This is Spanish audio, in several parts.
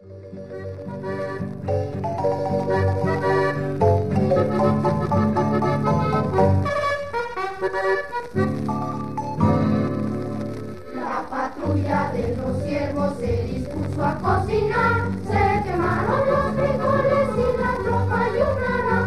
La patrulla de los ciervos se dispuso a cocinar, se quemaron los frijoles y la tropa ayunará.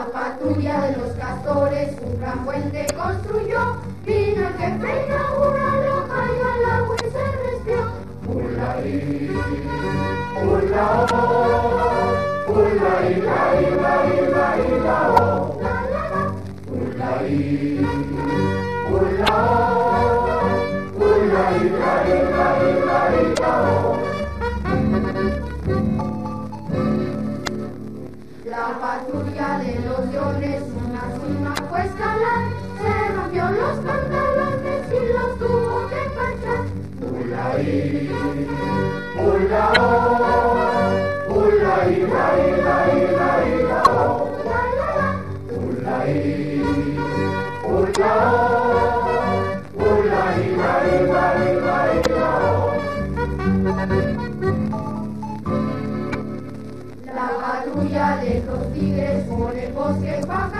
La patrulla de los castores un gran puente construyó, vino el jefe inaugurarlo, cayó al agua y se resfrió. Ulaí, ulao, ulaí, la, la, la, la, Ulaí, ulao, ulaí, la, la, La patrulla de los leones una cima fue escalar, se rompió los pantalones y los tuvo que planchar. Ulaí, ulao, ulaí, la, La patrulla de los tigres por el bosque va a cazar, se